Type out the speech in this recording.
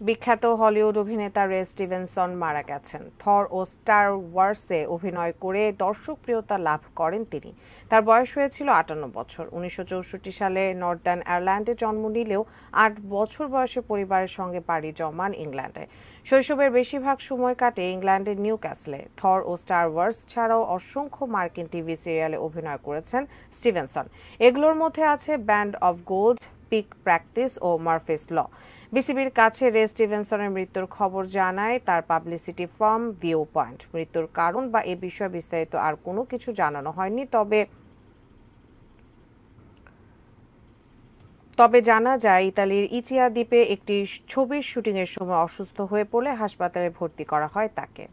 বিখ্যাত হলিউড অভিনেতা রে স্টিভেনসন মারা গেছেন। থর ও স্টার ওয়ার্সে অভিনয় করে দর্শকপ্রিয়তা লাভ করেন তিনি। তার বয়স হয়েছিল আটান্ন বছর। উনিশশো চৌষট্টি সালে নর্দার্ন আয়ারল্যান্ডে জন্ম নিলেও আট বছর বয়সে পরিবারের সঙ্গে পাড়ি জমান ইংল্যান্ডে। শৈশবের বেশিরভাগ সময় কাটে ইংল্যান্ডের নিউ ক্যাসলে থর ও স্টার ওয়ার্স ছাড়াও অসংখ্য মার্কিন টিভি সিরিয়ালে অভিনয় করেছেন স্টিভেনসন। এগুলোর মধ্যে আছে band of gold peak practice O Murphy's ল বিসিবির কাছে রে স্টিভেনসনের মৃত্যুর খবর জানায় তার পাবলিসিটি ফার্ম ভিউ পয়েন্ট মৃত্যুর কারণ বা এ বিষয়ে বিস্তারিত আর কোনো কিছু জানানো হয়নি, তবে তবে জানা যায়, ইতালির ইচিয়া দ্বীপে একটি ছবির শুটিংয়ের সময় অসুস্থ হয়ে পড়লে হাসপাতালে ভর্তি করা হয় তাকে।